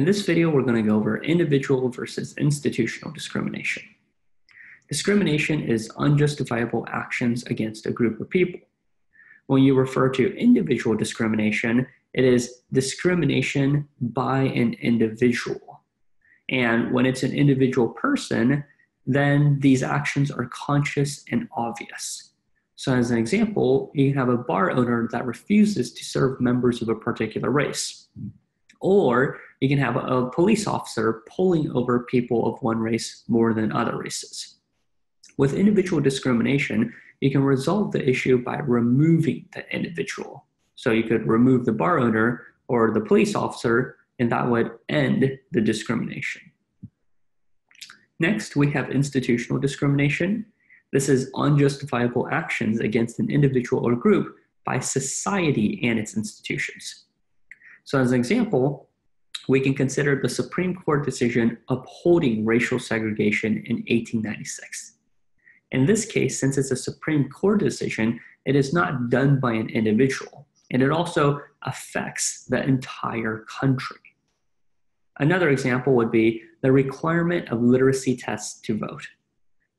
In this video, we're going to go over individual versus institutional discrimination. Discrimination is unjustifiable actions against a group of people. When you refer to individual discrimination, it is discrimination by an individual. And when it's an individual person, then these actions are conscious and obvious. So, as an example, you have a bar owner that refuses to serve members of a particular race. Or you can have a police officer pulling over people of one race more than other races. With individual discrimination, you can resolve the issue by removing the individual. So you could remove the bar owner or the police officer, and that would end the discrimination. Next, we have institutional discrimination. This is unjustifiable actions against an individual or group by society and its institutions. So, as an example, we can consider the Supreme Court decision upholding racial segregation in 1896. In this case, since it's a Supreme Court decision, it is not done by an individual, and it also affects the entire country. Another example would be the requirement of literacy tests to vote.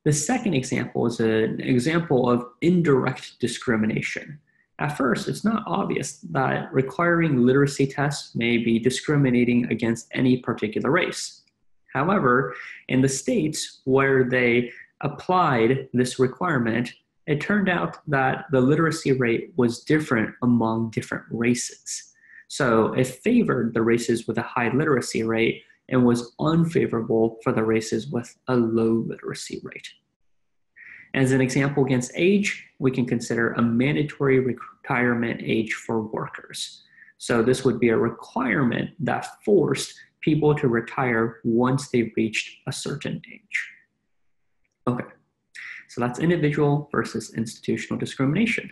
The second example is an example of indirect discrimination. At first, it's not obvious that requiring literacy tests may be discriminating against any particular race. However, in the states where they applied this requirement, it turned out that the literacy rate was different among different races. So it favored the races with a high literacy rate and was unfavorable for the races with a low literacy rate. As an example against age, we can consider a mandatory retirement age for workers. So this would be a requirement that forced people to retire once they reached a certain age. Okay, so that's individual versus institutional discrimination.